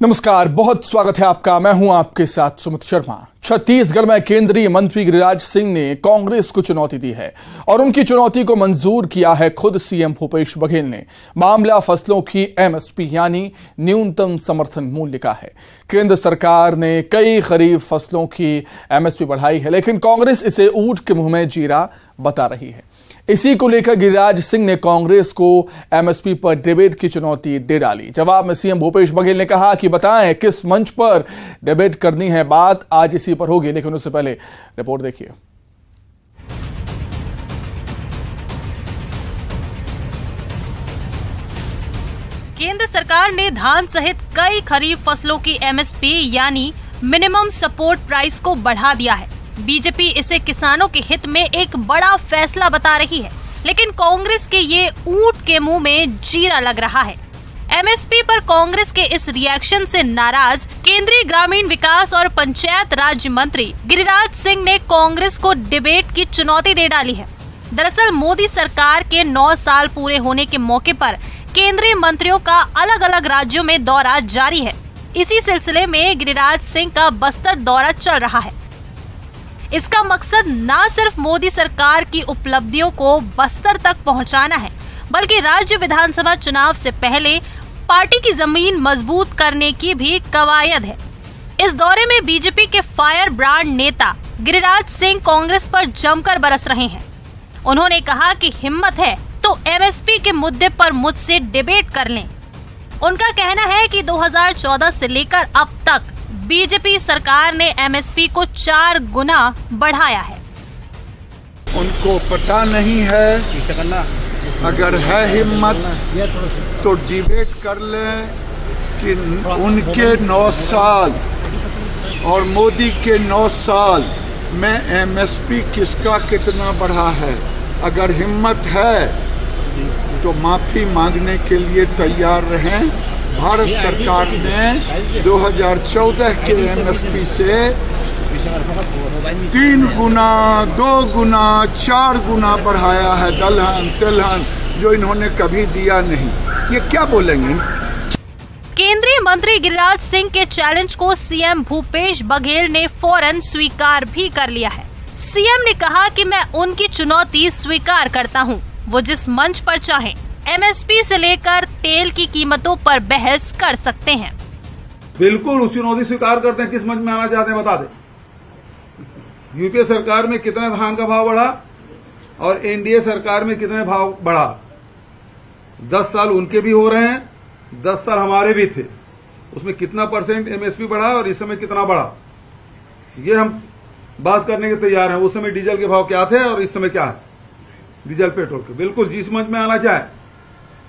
नमस्कार, बहुत स्वागत है आपका। मैं हूँ आपके साथ सुमित शर्मा। छत्तीसगढ़ में केंद्रीय मंत्री गिरिराज सिंह ने कांग्रेस को चुनौती दी है और उनकी चुनौती को मंजूर किया है खुद सीएम भूपेश बघेल ने। मामला फ़सलों की एमएसपी, यानी न्यूनतम समर्थन मूल्य का है। केंद्र सरकार ने कई खरीफ फ़सलों की एमएसपी बढ़ाई है, लेकिन कांग्रेस इसे ऊट के मुँह में जीरा बता रही है। इसी को लेकर गिरिराज सिंह ने कांग्रेस को एमएसपी पर डिबेट की चुनौती दे डाली। जवाब में सीएम भूपेश बघेल ने कहा कि बताएँ किस मंच पर डिबेट करनी है बात आज इसी पर होगी, लेकिन उससे पहले रिपोर्ट देखिए। केंद्र सरकार ने धान सहित कई खरीफ फ़सलों की एमएसपी, यानी मिनिमम सपोर्ट प्राइस को बढ़ा दिया है। बीजेपी इसे किसानों के हित में एक बड़ा फैसला बता रही है, लेकिन कांग्रेस के ये ऊँट के मुँह में जीरा लग रहा है। एमएसपी पर कांग्रेस के इस रिएक्शन से नाराज़ केंद्रीय ग्रामीण विकास और पंचायत राज्य मंत्री गिरिराज सिंह ने कांग्रेस को डिबेट की चुनौती दे डाली है। दरअसल, मोदी सरकार के नौ साल पूरे होने के मौके पर केंद्रीय मंत्रियों का अलग अलग राज्यों में दौरा जारी है। इसी सिलसिले में गिरिराज सिंह का बस्तर दौरा चल रहा है। इसका मकसद न सिर्फ़ मोदी सरकार की उपलब्धियों को बस्तर तक पहुंचाना है, बल्कि राज्य विधानसभा चुनाव से पहले पार्टी की ज़मीन मज़बूत करने की भी कवायद है। इस दौरे में बीजेपी के फायर ब्रांड नेता गिरिराज सिंह कांग्रेस पर जमकर बरस रहे हैं। उन्होंने कहा कि हिम्मत है तो एमएसपी के मुद्दे पर मुझसे डिबेट कर लें। उनका कहना है कि 2014 से लेकर अब तक बीजेपी सरकार ने एमएसपी को चार गुना बढ़ाया है। उनको पता नहीं है। अगर है हिम्मत तो डिबेट कर लें कि उनके नौ साल और मोदी के नौ साल में एमएसपी किसका कितना बढ़ा है। अगर हिम्मत है तो माफ़ी मांगने के लिए तैयार रहें। भारत सरकार ने 2014 के एमएसपी से तीन गुना दो गुना चार गुना बढ़ाया है दलहन तिलहन जो इन्होंने कभी दिया नहीं। ये क्या बोलेंगे? केंद्रीय मंत्री गिरिराज सिंह के चैलेंज को सीएम भूपेश बघेल ने फ़ौरन स्वीकार भी कर लिया है। सीएम ने कहा कि मैं उनकी चुनौती स्वीकार करता हूँ, वो जिस मंच पर चाहें। एमएसपी से लेकर तेल की कीमतों पर बहस कर सकते हैं। बिल्कुल, उस चुनौती स्वीकार करते हैं। किस मंच में आना चाहते हैं, बता दें। यूपीए सरकार में कितना धान का भाव बढ़ा और एनडीए सरकार में कितने भाव बढ़ा? दस साल उनके भी हो रहे हैं, दस साल हमारे भी थे। उसमें कितना परसेंट एमएसपी बढ़ा और इस समय कितना बढ़ा? ये हम बात करने के तैयार हैं। उस समय डीजल के भाव क्या थे और इस समय क्या है? डीजल, पेट्रोल के। बिल्कुल, जिस मंच में आना चाहे।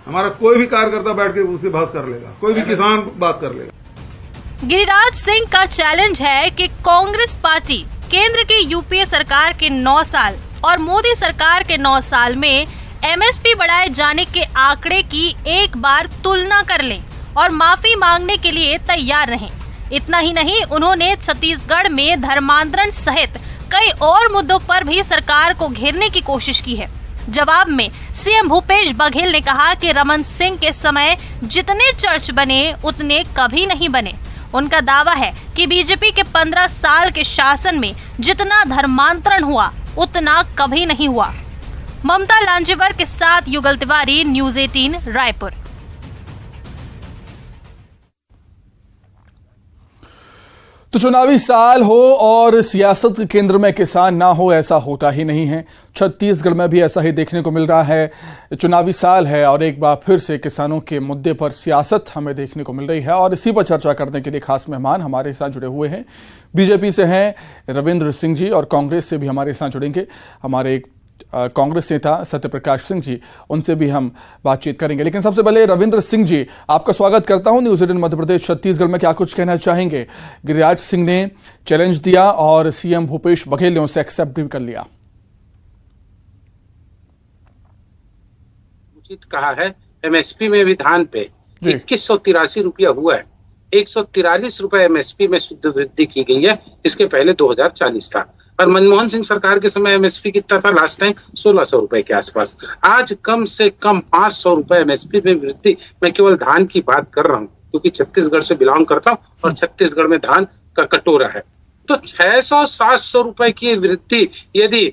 हमारा कोई भी कार्यकर्ता बैठ के उसे बात कर लेगा, कोई भी किसान बात कर लेगा। गिरिराज सिंह का चैलेंज है कि कांग्रेस पार्टी केंद्र की यूपीए सरकार के 9 साल और मोदी सरकार के 9 साल में एमएसपी बढ़ाए जाने के आंकड़े की एक बार तुलना कर लें और माफ़ी मांगने के लिए तैयार रहें। इतना ही नहीं, उन्होंने छत्तीसगढ़ में धर्मांतरण सहित कई और मुद्दों पर भी सरकार को घेरने की कोशिश की है। जवाब में सीएम भूपेश बघेल ने कहा कि रमन सिंह के समय जितने चर्च बने, उतने कभी नहीं बने। उनका दावा है कि बीजेपी के 15 साल के शासन में जितना धर्मांतरण हुआ, उतना कभी नहीं हुआ। ममता लांजेवर के साथ युगल तिवारी, न्यूज़ 18 रायपुर। तो चुनावी साल हो और सियासत केंद्र में किसान ना हो, ऐसा होता ही नहीं है। छत्तीसगढ़ में भी ऐसा ही देखने को मिल रहा है। चुनावी साल है और एक बार फिर से किसानों के मुद्दे पर सियासत हमें देखने को मिल रही है और इसी पर चर्चा करने के लिए खास मेहमान हमारे साथ जुड़े हुए हैं। बीजेपी से हैं रविंद्र सिंह जी और कांग्रेस से भी हमारे साथ जुड़ेंगे। हमारे एक कांग्रेस नेता सत्यप्रकाश सिंह जी उनसे भी हम बातचीत करेंगे। लेकिन सबसे पहले रविंद्र सिंह जी आपका स्वागत करता हूँ। न्यूज़ एटीन मध्य प्रदेश छत्तीसगढ़ में क्या कुछ कहना चाहेंगे? गिरिराज सिंह ने चैलेंज दिया और सीएम भूपेश बघेल ने उसे एक्सेप्ट भी कर लिया। उचित कहा है एमएसपी में भी धान पे। इक्कीस सौ तिरासी रुपया हुआ है। एक सौ तिरालीस रुपये एमएसपी में शुद्ध वृद्धि की गई है। इसके पहले 2040 था। और मनमोहन सिंह सरकार के समय एमएसपी कितना था? लास्ट टाइम सोलह सौ रुपए के आसपास। आज कम से कम पाँच सौ रुपए एमएसपी में वृद्धि। मैं केवल धान की बात कर रहा हूँ, क्योंकि छत्तीसगढ़ से बिलोंग करता हूँ और छत्तीसगढ़ में धान का कटोरा है। तो छह सौ सात सौ रुपए की वृद्धि, यदि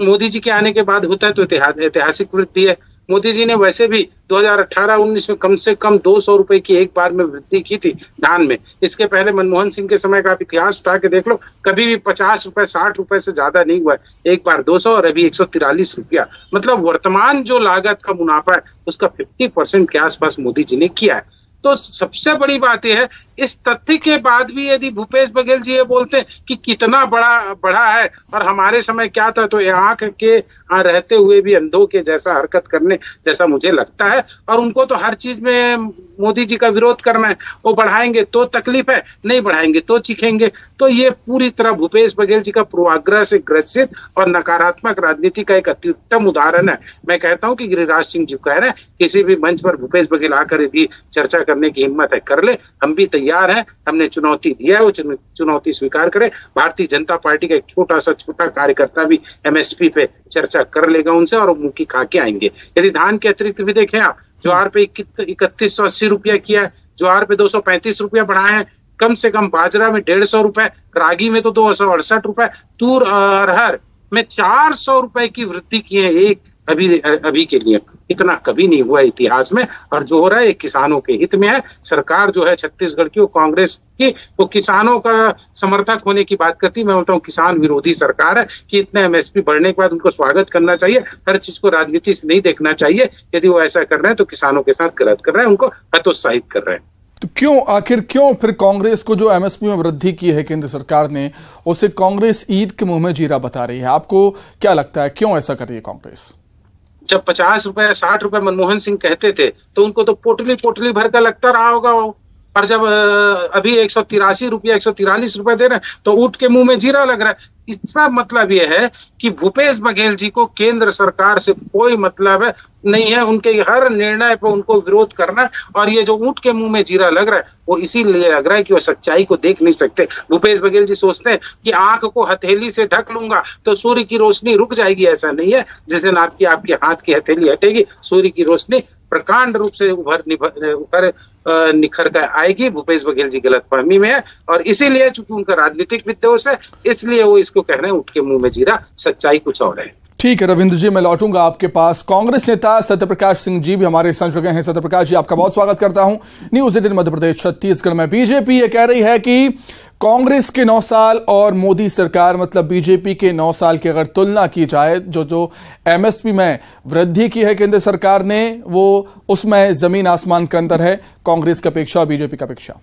मोदी जी के आने के बाद होता है तो ऐतिहासिक वृद्धि है। मोदी जी ने वैसे भी 2018-19 में कम से कम दो सौ रुपए की एक बार में वृद्धि की थी धान में। इसके पहले मनमोहन सिंह के समय का आप इतिहास उठा के देख लो, कभी भी पचास रुपए, साठ रुपए से ज़्यादा नहीं हुआ एक बार दो सौ और अभी एक रुपया। मतलब वर्तमान जो लागत का मुनाफा है, उसका फिफ्टी के आसपास मोदी जी ने किया है। तो सबसे बड़ी बात यह है इस तथ्य के बाद भी यदि भूपेश बघेल जी ये बोलते हैं कि कितना बड़ा बढ़ा है और हमारे समय क्या था तो आँख के रहते हुए भी, अंधों के जैसा हरकत करने जैसा मुझे लगता है। और उनको तो हर चीज़ में मोदी जी का विरोध करना है। वो बढ़ाएँगे तो तकलीफ़ है, नहीं बढ़ाएँगे तो चीखेंगे। तो ये पूरी तरह भूपेश बघेल जी का पूर्वाग्रह से ग्रसित और नकारात्मक राजनीति का एक अत्युत्तम उदाहरण है। मैं कहता हूँ कि गिरिराज सिंह जी कह रहे हैं, किसी भी मंच पर भूपेश बघेल आकर यदि चर्चा करने की हिम्मत है, कर ले। हम भी हैं, हमने चुनौती दिया है, वो चुनौती स्वीकार करे। भारतीय जनता पार्टी का एक छोटा सा छोटा कार्यकर्ता भी एमएसपी पे चर्चा कर लेगा उनसे और मुखी खा के आएँगे। यदि धान के अतिरिक्त भी देखें आप, ज्वार पे इकतीस सौ अस्सी रुपया किया ज्वार पे दो सौ पैंतीस रुपया बढ़ाए हैं, कम से कम बाजरा में डेढ़ सौ रुपए, रागी में तो दो सौ अड़सठ रुपए, तूर अरहर में चार सौ रुपए की वृद्धि की है एक अभी अभी के लिए। इतना कभी नहीं हुआ इतिहास में। और जो हो रहा है किसानों के हित में है। सरकार जो है छत्तीसगढ़ की, वो कांग्रेस की, वो किसानों का समर्थक होने की बात करती मैं बोलता हूँ, किसान विरोधी सरकार है कि इतने एमएसपी बढ़ने के बाद उनको स्वागत करना चाहिए। हर चीज़ को राजनीति से नहीं देखना चाहिए। यदि वो ऐसा कर रहे हैं तो किसानों के साथ गलत कर रहे हैं, उनको हतोत्साहित कर रहे हैं। तो क्यों, आखिर क्यों फिर कांग्रेस को जो एमएसपी में वृद्धि की है केंद्र सरकार ने, उसे कांग्रेस ईद के मुँह में जीरा बता रही है? आपको क्या लगता है, क्यों ऐसा कर रही है कांग्रेस? जब पचास रुपए, साठ रुपए मनमोहन सिंह कहते थे तो उनको तो पोटली पोटली भर का लगता रहा होगा वो। और जब अभी एक सौ तिरासी रुपया, एक सौ तिरालीस रुपए दे रहे हैं तो ऊट के मुँह में जीरा लग रहा है। इसका मतलब यह है कि भूपेश बघेल जी को केंद्र सरकार से कोई मतलब है नहीं है। उनके हर निर्णय पर उनको विरोध करना और ये जो ऊँट के मुँह में जीरा लग रहा है, वो इसीलिए लग रहा है कि वो सच्चाई को देख नहीं सकते। भूपेश बघेल जी सोचते हैं कि आँख को हथेली से ढक लूँगा तो सूर्य की रोशनी रुक जाएगी, ऐसा नहीं है। जिसे नाप की आपके हाथ की हथेली हटेगी, सूर्य की रोशनी प्रकांड रूप से उभर उभर निखर कर आएगी। भूपेश बघेल जी गलत फहमी में है और इसीलिए चूँकि उनका राजनीतिक विद्वेष है, इसलिए वो इसको कह रहे हैं, उठ के मुँह में जीरा, सच्चाई कुछ और है। ठीक है, रविंद्र जी, मैं लौटूँगा आपके पास। कांग्रेस नेता सत्यप्रकाश सिंह जी भी हमारे संग जुड़े हैं। सत्यप्रकाश जी, आपका बहुत स्वागत करता हूँ। न्यूज़ एटीन मध्य प्रदेश, छत्तीसगढ़ में। बीजेपी ये कह रही है कि कांग्रेस के नौ साल और मोदी सरकार मतलब बीजेपी के नौ साल की अगर तुलना की जाए, जो जो एमएसपी में वृद्धि की है केंद्र सरकार ने, वो उसमें ज़मीन आसमान का अंतर है। कांग्रेस की अपेक्षा और बीजेपी की अपेक्षा।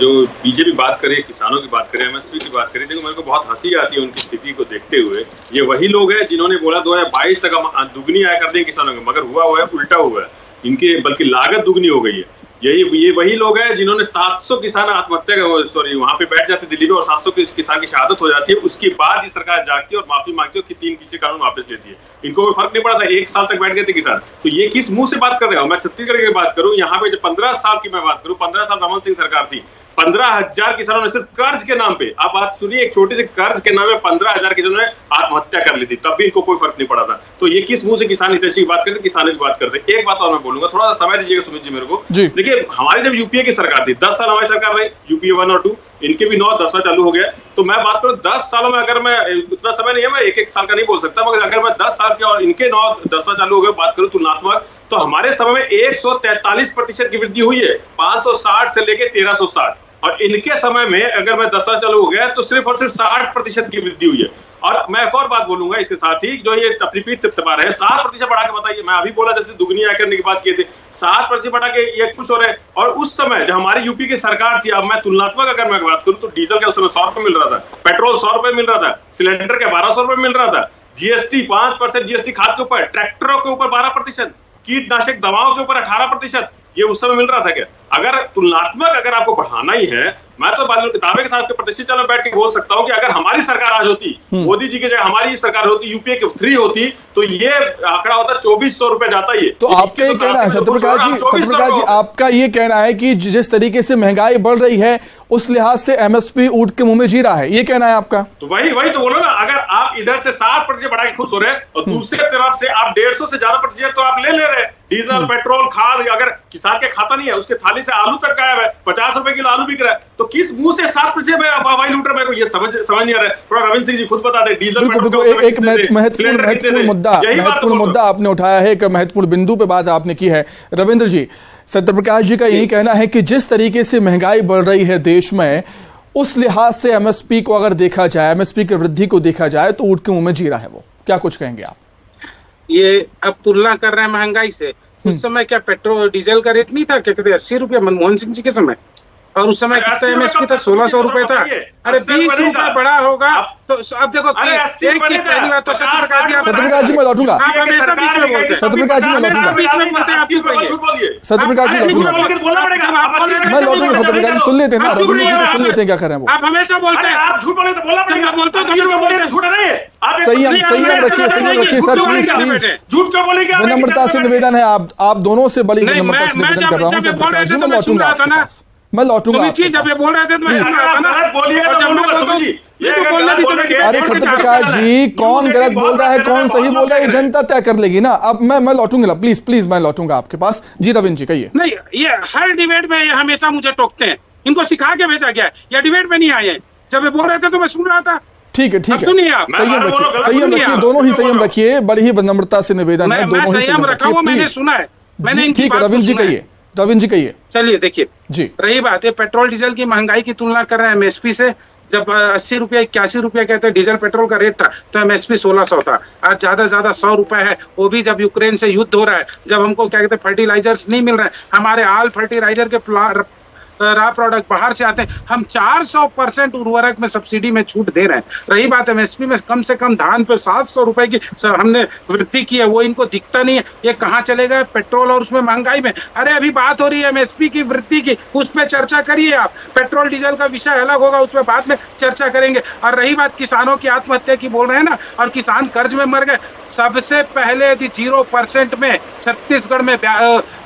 जो बीजेपी बात करे किसानों की बात करे एमएसपी की बात करे देखो, मेरे को बहुत हँसी आती है उनकी स्थिति को देखते हुए। ये वही लोग हैं जिन्होंने बोला दो हज़ार बाईस तक हम दुगनी आया कर देंगे किसानों को, मगर हुआ हुआ है, उल्टा हुआ है। इनकी, बल्कि लागत दुगनी हो गई है। यही, ये वही लोग हैं जिन्होंने 700 किसान आत्महत्या सॉरी वहाँ पे बैठ जाते दिल्ली में और 700 किसान की शहादत हो जाती है। उसके बाद ही सरकार जागती है और माफ़ी मांगती है कि तीन किसी कानून वापस लेती है। इनको कोई फ़र्क नहीं पड़ा था एक साल तक बैठ गए थे किसान। तो ये किस मुँह से बात कर रहे हो? मैं छत्तीसगढ़ की बात करूँ, यहाँ पे जो पंद्रह साल की मैं बात करूँ, पंद्रह साल रमन सिंह सरकार थी। पंद्रह हज़ार किसानों ने सिर्फ़ कर्ज के नाम पे आप बात सुनिए एक छोटे से कर्ज के नाम पे पंद्रह हज़ार किसानों ने आत्महत्या कर ली थी तब भी इनको कोई फ़र्क नहीं पड़ा था। तो ये किस मुँह से किसान हितैषी की बात करते किसानों की बात करते एक बात और मैं बोलूँगा थोड़ा सा समय दीजिएगा सुमित जी मेरे को। देखिए हमारी जब यूपीए की सरकार थी दस साल हमारी सरकार रही यूपीए वन और टू इनके भी नौ दस साल चालू हो गया। तो मैं बात करूँ दस सालों में अगर मैं उतना समय नहीं है मैं एक एक साल का नहीं बोल सकता मगर अगर मैं दस साल के और इनके नौ दस साल चालू हो गए बात करूँ तुलनात्मक तो हमारे समय में एक प्रतिशत की वृद्धि हुई है पाँच से लेकर तेरह और इनके समय में अगर मैं साल चालू हो गया तो सिर्फ़ और सिर्फ़ साठ प्रतिशत की वृद्धि हुई है। और मैं एक और बात बोलूँगा इसके साथ ही, जो ये अपनी पीठ चिपचिपा रहे सात प्रतिशत बढ़ा के बताइए। मैं अभी बोला, जैसे दुगनी आय करने की बात किए थे, सात प्रतिशत बढ़ा के ये खुश हो रहे हैं। और उस समय जब हमारी यूपी की सरकार थी, अब मैं तुलनात्मक अगर मैं बात करूँ तो डीजल का उस समय सौ रुपए मिल रहा था, पेट्रोल सौ रुपए मिल रहा था, सिलेंडर के बारह सौ रुपए मिल रहा था जीएसटी पाँच परसेंट जीएसटी खाद के ऊपर, ट्रैक्टरों के ऊपर बारह प्रतिशत, कीटनाशक दवाओं के ऊपर अठारह प्रतिशत ये उस समय मिल रहा था क्या? अगर तुलनात्मक अगर आपको बढ़ाना ही है मैं तो किताबे के साथ प्रतिष्ठित चैनल बैठ के बोल सकता हूँ कि अगर हमारी सरकार आज होती हम्म। मोदी जी की जगह हमारी सरकार होती यूपीए की थ्री होती तो ये आंकड़ा होता चौबीस सौ रुपए जाता ये। तो आपका ये कहना है सत्यप्रकाश जी सत्यप्रकाश जी आपका ये कहना है कि जिस तरीके से महँगाई बढ़ रही है उस लिहाज से एमएसपी ऊट के मुँह में जी रहा है। ये कहना है आपका? तो वही वही तो बोलो ना अगर आप इधर से सात प्रतिशत बढ़ा के खुश हो रहे हैं और हम्म। दूसरे तरफ़ से आप डेढ़ सौ से ज़्यादा प्रतिशत तो आप ले ले रहे हैं। डीजल हम्म। पेट्रोल खाद अगर किसान के खाता नहीं है उसके थाली से आलू तक गायब है पचास रुपए किलो आलू बिक रहा है तो किस मुँह से सात प्रतिशत में हवाई लूट रहे मेरे को ये समझ समझ नहीं आ रहा है। थोड़ा रविंद्र सिंह जी खुद बता दे डीजल एक? महत्वपूर्ण महत्वपूर्ण मुद्दा तो महत्वपूर्ण मुद्दा आपने उठाया है एक महत्वपूर्ण बिंदु पे बात आपने की है। रविंद्र जी सत्यप्रकाश जी का यही कहना है कि जिस तरीके से महँगाई बढ़ रही है देश में उस लिहाज से एमएसपी को अगर देखा जाए एमएसपी की वृद्धि को देखा जाए तो ऊट के मुँह में जीरा है वो। क्या कुछ कहेंगे आप? ये अब तुलना कर रहे हैं महँगाई से। हम्म। उस समय क्या पेट्रोल डीजल का रेट नहीं था? कहते थे अस्सी रुपया मनमोहन सिंह जी के समय। और उस समय कितना 80 एमएसपी रुपए था सोलह सौ तो रुपए था। अरे बीस रुपए। बढ़ा होगा तो अब देखो अरे एक 80 रुपए चीज़ नहीं था। पहली बात तो पचास सत्यप्रकाश जी आप साठ सत्यप्रकाश जी मैं लौटूँगा। आप में बोलते हैं मैं लौटूँगा। बीच में हैं, लौटूँगा। बोल रुपए मैं लौटूँगा बोलते सत्यप्रकाश जी सुन लेते हैं ना। को सुन लेते हैं क्या कर रहे हैं वो। आप हमेशा बोलते हैं। आप झूठ बोले तो बोलना जब पड़ेगा। मैं बोलता हूँ, तो बोले तो झूठ नहीं है। संयम संयम रखिए संयम रखिए सर प्लीज़ प्लीज़ झूठ क्यों बोलेंगे? विनम्रता से निवेदन है? आप आप दोनों से बड़ी विनम्रता से निवेदन कर रहा हूँ बोल तो लौटूँगा मैं लौटूँगा बोल रहे थे तो मैं सुन रहा था ना। गलत बोलिए और तो तो तो अरे सत्यप्रकाश जी कौन गलत बोल रहा है कौन सही बोल रहा है ये जनता तय कर लेगी ना। अब मैं मैं लौटूँगा प्लीज़ प्लीज़ मैं लौटूँगा आपके पास। जी रविंद्र जी कहिए। नहीं ये हर डिबेट में हमेशा मुझे टोकते हैं। इनको सिखा के भेजा गया है। या डिबेट में नहीं आए जब ये बोल रहे थे तो मैं सुन रहा था। ठीक है ठीक है। सुनिए आप। मैं संयम रखिए संयम रखिए दोनों ही संयम रखिए बड़ी ही विनम्रता से निवेदन है दोनों ही संयम रखा हुआ मैंने सुना है। मैंने ठीक है रविंद्र जी सुना कहिए जी कहिए। चलिए देखिए। जी। रही बात है पेट्रोल डीजल की महँगाई की तुलना कर रहे हैं एमएसपी से। जब अस्सी रुपया इक्यासी रुपया कहते हैं डीजल पेट्रोल का रेट था तो एमएसपी सोलह सौ था। आज ज़्यादा से ज़्यादा सौ रुपए है। वो भी जब यूक्रेन से युद्ध हो रहा है जब हमको क्या कहते हैं फर्टिलाइजर्स नहीं मिल रहे हैं। हमारे आल फर्टिलाइज़र के प्ला- रॉ प्रोडक्ट बाहर से आते हैं। हम 400 परसेंट उर्वरक में सब्सिडी में छूट दे रहे हैं। रही बात एमएसपी में कम से कम धान पे 700 रुपए की स- हमने वृद्धि की है वो इनको दिखता नहीं है। ये कहाँ चलेगा पेट्रोल और उसमें महँगाई में। अरे अभी बात हो रही है एमएसपी की वृद्धि की उस पर चर्चा करिए आप। पेट्रोल डीजल का विषय अलग होगा उस पर बाद में चर्चा करेंगे। और रही बात किसानों की आत्महत्या की बोल रहे हैं ना और किसान कर्ज में मर गए। सबसे पहले यदि ज़ीरो परसेंट में छत्तीसगढ़ में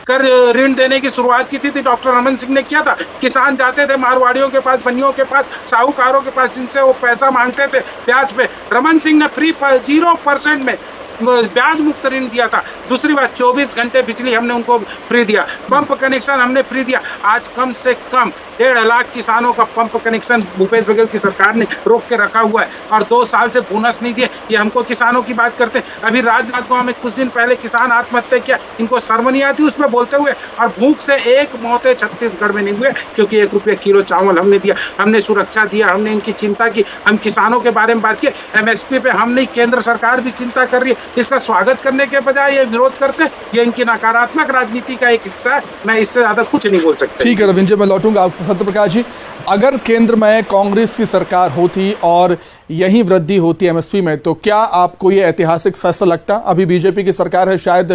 कर ऋण देने की शुरुआत की थी, थी डॉक्टर रमन सिंह ने किया था। किसान जाते थे मारवाड़ियों के पास, बनियों के पास, साहूकारों के पास, जिनसे वो पैसा मांगते थे ब्याज पे रमन सिंह ने फ्री ज़ीरो परसेंट में ब्याज मुक्त ऋण दिया था। दूसरी बात 24 घंटे बिजली हमने उनको फ्री दिया। पंप कनेक्शन हमने फ्री दिया। आज कम से कम डेढ़ लाख किसानों का पंप कनेक्शन भूपेश बघेल की सरकार ने रोक के रखा हुआ है और दो साल से बोनस नहीं दिए। ये हमको किसानों की बात करते हैं। अभी राजनाथ गाँव में कुछ दिन पहले किसान आत्महत्या किया। इनको शर्म नहीं आती उसमें बोलते हुए और भूख से एक मौतें छत्तीसगढ़ में नहीं हुए, क्योंकि एक रुपया किलो चावल हमने दिया, हमने सुरक्षा दिया, हमने इनकी चिंता की, हम किसानों के बारे में बात की एमएसपी पे हम नहीं केंद्र सरकार भी चिंता कर रही है। इसका स्वागत करने के बजाय ये विरोध करते ये इनकी नकारात्मक राजनीति का एक हिस्सा है। मैं इससे ज़्यादा कुछ नहीं बोल सकता। ठीक है रविंद्र जी मैं लौटूँगा। आपको सत्य प्रकाश जी अगर केंद्र में कांग्रेस की सरकार होती और यही वृद्धि होती एमएसपी में तो क्या आपको ये ऐतिहासिक फैसला लगता? अभी बीजेपी की सरकार है शायद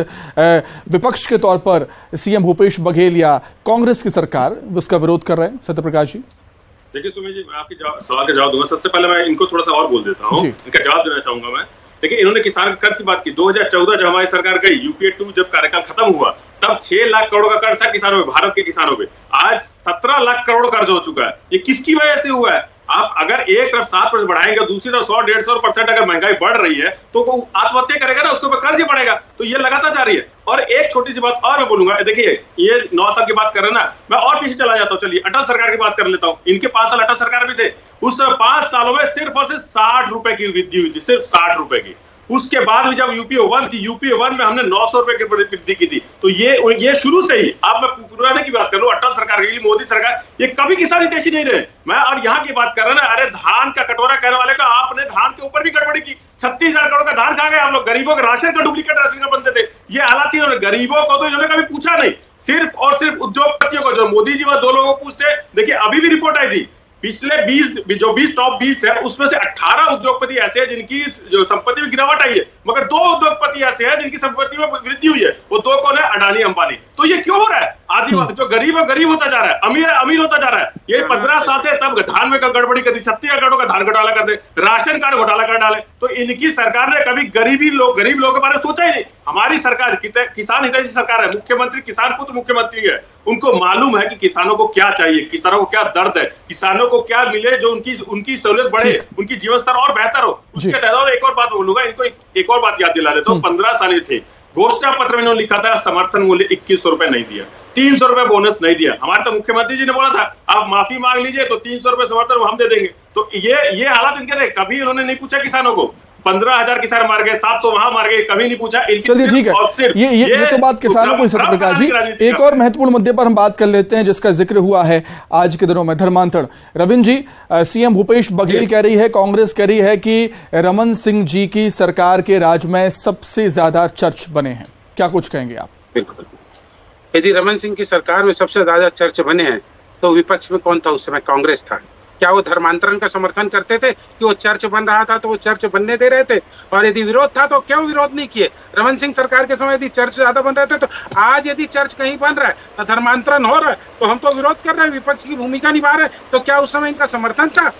विपक्ष के तौर पर सीएम भूपेश बघेल या कांग्रेस की सरकार उसका विरोध कर रहे हैं। सत्यप्रकाश जी। देखिए सुमित जी मैं आपके सवाल का जवाब दूँगा। सबसे पहले मैं इनको थोड़ा सा और बोल देता हूँ। इनका जवाब देना चाहूँगा मैं। देखिए, इन्होंने किसान कर्ज की बात की। 2014 जब हमारी सरकार गई, यूपीए टू जब कार्यकाल खत्म हुआ, तब छह लाख करोड़ का कर्ज था किसानों में भारत के किसानों पे। आज सत्रह लाख करोड़ कर्ज हो चुका है। ये किसकी वजह से हुआ है? आप अगर एक तरफ़ सात परसेंट बढ़ाएँगे, दूसरी तरफ़ सौ, डेढ़ सौ परसेंट अगर महँगाई बढ़ रही है तो वो आत्महत्या करेगा ना, उसके ऊपर कर्ज ही बढ़ेगा तो ये लगातार जा रही है। और एक छोटी सी बात और मैं बोलूँगा देखिए, ये नौ साल की बात कर रहे ना, मैं और पीछे चला जाता हूँ, चलिए, अटल सरकार की बात कर लेता हूँ। इनके पाँच साल अटल सरकार भी थे। उस पाँच सालों में सिर्फ़ और सिर्फ़ साठ रुपए की वृद्धि हुई थी, सिर्फ़ साठ रुपए की। उसके बाद भी जब यूपीए वन थी यूपीए वन में हमने नौ सौ रुपए की वृद्धि की थी। तो ये ये शुरू से ही अब मैं पुराने की बात कर करूँ अटल सरकार की मोदी सरकार, ये कभी किसान हितैषी नहीं रहे। मैं और यहाँ की बात कर रहा ना, अरे धान का कटोरा कहने वाले का, आपने धान के ऊपर भी गड़बड़ी की। छत्तीस हज़ार करोड़ का धान खा गए आप लोग गरीबों के राशन का डुप्लीकेट राशन का बनते थे। ये हालात थी इन्होंने गरीबों को तो इन्होंने कभी पूछा नहीं। सिर्फ़ और सिर्फ़ उद्योगपतियों को, जो मोदी जी वहाँ दो लोगों को पूछते, देखिए अभी भी रिपोर्ट आई थी पिछले 20 जो 20 टॉप 20 है, उसमें से 18 उद्योगपति ऐसे हैं जिनकी जो संपत्ति में गिरावट आई है, मगर दो उद्योगपति ऐसे हैं जिनकी संपत्ति में वृद्धि हुई है, वो दो कौन है? अडानी अंबानी। तो ये क्यों हो रहा है? आदिवासी जो गरीब है गरीब होता जा रहा है अमीर है अमीर होता जा रहा है। ये पंद्रह साल थे तब धान में गड़बड़ी कर दी छत्तीसगढ़ का धान घोटाला कर दे राशन कार्ड घोटाला कर डाले। तो इनकी सरकार ने कभी गरीबी लोग गरीब लोगों के बारे में सोचा ही नहीं। हमारी सरकार किसान हितैषी सरकार है मुख्यमंत्री किसान पुत्र मुख्यमंत्री है। उनको मालूम है कि किसानों को क्या चाहिए किसानों को क्या दर्द है किसानों को क्या मिले जो उनकी उनकी सहूलियत बढ़े उनकी जीवन स्तर और बेहतर हो। उसके तहत और एक और बात बोलूँगा इनको एक, और बात याद दिला देता हूँ हम्म। पंद्रह साल ये थे। घोषणा पत्र में लिखा था, समर्थन मूल्य इक्कीस सौ रुपए नहीं दिया। तीन सौ रुपए बोनस नहीं दिया। हमारे तो मुख्यमंत्री जी ने बोला था, आप माफ़ी मांग लीजिए तो तीन सौ रुपए समर्थन हम दे देंगे। तो ये ये हालात इनके थे। कभी उन्होंने नहीं पूछा किसानों को। पंद्रह हज़ार किसान मार गए सात सौ वहाँ मार गए कभी नहीं पूछा। चलिए ठीक है। ये ये, ये तो बात किसानों को सत्यप्रकाश जी एक और महत्वपूर्ण मुद्दे पर हम बात कर लेते हैं जिसका ज़िक्र हुआ है आज के दिनों में धर्मांतरण। रविंद्र जी सीएम भूपेश बघेल कह रही है कांग्रेस कह रही है कि रमन सिंह जी की सरकार के राज में सबसे ज़्यादा चर्च बने हैं। क्या कुछ कहेंगे आप? बिल्कुल। यदि रमन सिंह की सरकार में सबसे ज़्यादा चर्च बने हैं तो विपक्ष में कौन था उस समय? कांग्रेस था। क्या वो धर्मांतरण का समर्थन करते थे कि वो चर्च बन रहा था तो वो चर्च बनने दे रहे थे? और यदि विरोध था तो क्यों विरोध नहीं किए? रमन सिंह सरकार के समय यदि चर्च ज़्यादा बन रहे थे तो आज यदि चर्च कहीं बन रहा है तो धर्मांतरण हो रहा है तो हम तो विरोध कर रहे हैं, विपक्ष की भूमिका निभा रहे तो क्या उस समय इनका समर्थन था?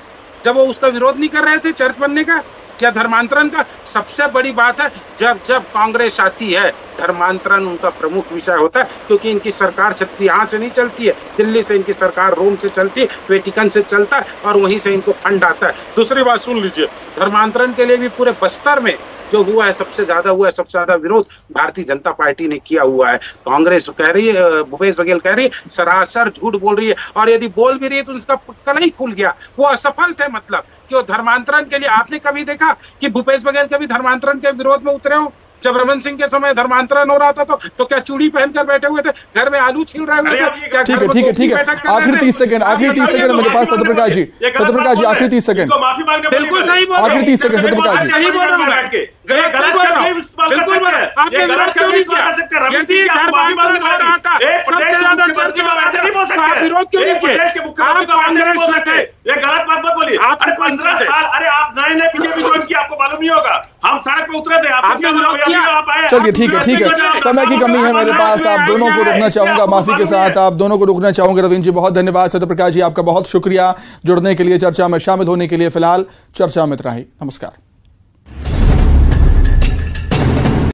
जब वो उसका विरोध नहीं कर रहे थे चर्च बनने का? क्या धर्मांतरण का सबसे बड़ी बात है? जब जब कांग्रेस आती है, धर्मांतरण उनका प्रमुख विषय होता है, क्योंकि इनकी सरकार यहाँ से नहीं चलती है। दिल्ली से इनकी सरकार रोम से चलती है, वेटिकन से चलता है, और वहीं से इनको फंड आता है। दूसरी बात सुन लीजिए, धर्मांतरण के लिए भी पूरे बस्तर में जो हुआ है, सबसे ज़्यादा हुआ है, सबसे ज़्यादा विरोध भारतीय जनता पार्टी ने किया हुआ है। कांग्रेस कह रही है भूपेश बघेल कह रही है, सरासर झूठ बोल रही है, और यदि बोल भी रही है तो उसका कल ही खुल गया। वो असफल थे मतलब। कि वो धर्मांतरण के लिए आपने कभी देखा कि भूपेश बघेल कभी धर्मांतरण के विरोध में उतरे हो? जब रमन सिंह के समय धर्मांतरण हो रहा था तो तो क्या चूड़ी पहनकर बैठे हुए थे? घर में आलू छील रहे हुए थे? ठीक है ठीक है ठीक है। आखिरी तीस सेकंड आखिरी तीस सेकंड मेरे पास सत्यप्रकाश जी। सत्यप्रकाश जी आखिरी तीस सेकंड। बिल्कुल सही बोल आखिरी तीस सेकंड सत्यप्रकाश जी। सही बोल रहा हूँ। बिल्कुल आपने विरोध क्यों नहीं किया यदि धर्मांतरण हो। रहा था सबसे ज़्यादा चर्चा आप विरोध क्यों नहीं किए आप कांग्रेस में थे ये गलत बात पंद्रह साल अरे आप नए नए बीजेपी ज्वाइन किया आपको मालूम नहीं होगा। हम सड़क पे उतरे थे आपने चलिए ठीक है ठीक है। समय की कमी है मेरे पास आप दोनों को रुकना चाहूँगा माफ़ी के साथ आप दोनों को रुकना चाहूँगा। रविंद जी बहुत धन्यवाद। सत्य प्रकाश जी आपका बहुत शुक्रिया। जुड़ने के लिए चर्चा में शामिल होने के लिए फ़िलहाल चर्चा में इतना ही। नमस्कार।